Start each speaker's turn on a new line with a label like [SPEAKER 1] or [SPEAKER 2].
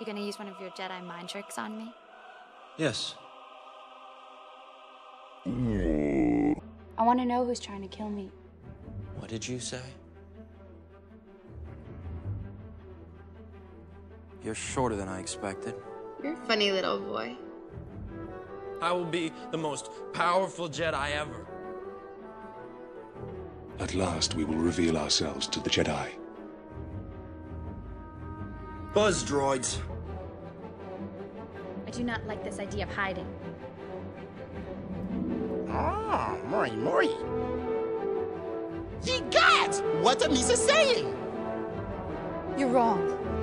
[SPEAKER 1] You gonna use one of your Jedi mind tricks on me?
[SPEAKER 2] Yes.
[SPEAKER 1] I wanna know who's trying to kill me.
[SPEAKER 2] What did you say? You're shorter than I expected.
[SPEAKER 3] You're a funny little boy.
[SPEAKER 2] I will be the most powerful Jedi ever.
[SPEAKER 4] At last, we will reveal ourselves to the Jedi.
[SPEAKER 2] Buzz droids.
[SPEAKER 1] I do not like this idea of hiding.
[SPEAKER 5] Ah, Mori Mori. Ye gods! What are Misa saying?
[SPEAKER 1] You're wrong.